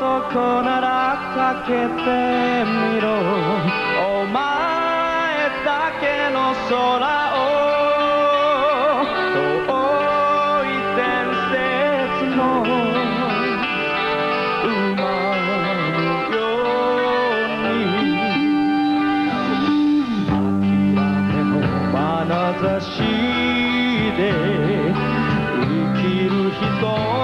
男ならかけてみろ。お前だけの空を。遠い伝説の。馬のように。秋までの眼差しで生きる人。